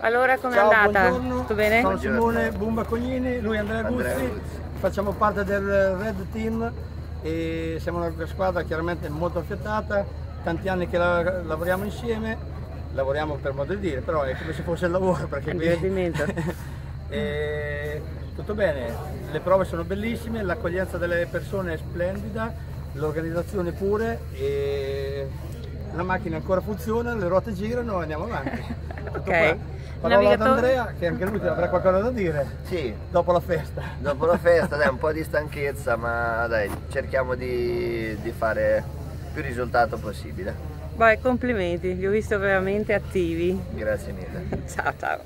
Allora com'è andata? buongiorno. Tutto bene? Sono Simone Bumba Cognini, lui è Andrea Guzzi, facciamo parte del Red Team e siamo una squadra chiaramente molto affiatata, tanti anni che la- lavoriamo insieme, lavoriamo per modo di dire, però è come se fosse il lavoro perché qui-. E tutto bene, le prove sono bellissime, l'accoglienza delle persone è splendida, l'organizzazione pure e la macchina ancora funziona, le ruote girano e andiamo avanti. Tutto Ok. Parola ad? Andrea che anche lui avrà qualcosa da dire Sì, dopo la festa. dopo la festa dai un po' di stanchezza, ma dai, cerchiamo di, di fare più risultato possibile. Vai, complimenti, vi ho visto veramente attivi. Grazie mille. Ciao ciao.